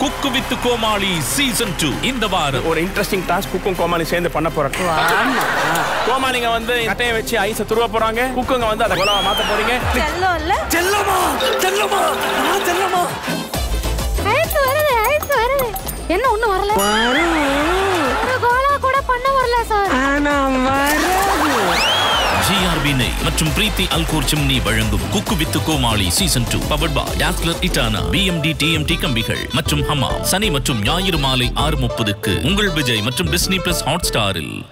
Cook with Comali season two இந்த வாரம். ஒரு இன்ட்ரெஸ்டிங் டாஸ்க் குக்கும் கோமாளி சேர்ந்து பண்ண போறோம் கோமாளிங்க வந்து கட்டையை வச்சு ஐஸை துருவ போறாங்க. குக்குங்க வந்து அதை குலாவை மாத்த போறீங்க. செல்லம் இல்ல செல்லமா செல்லமா நான் செல்லமா ஐஸ் வருது ஐஸ் வருது என்ன ஒண்ணு வரல? கோலா கூட பண்ண வரல சார். ஜிஆர்பி நெய் மற்றும் பிரீத்தி அல்கோர் சிம்னி வழங்கும் cook with Comali season two powered by Dazller இட்டானா BMT TMT கம்பிகள் மற்றும் ஹமா சனி மற்றும் ஞாயிறு மாலை ஆறு முப்பதுக்கு உங்கள் விஜய் மற்றும் டிஸ்னி பிளஸ் ஹாட் ஸ்டாரில்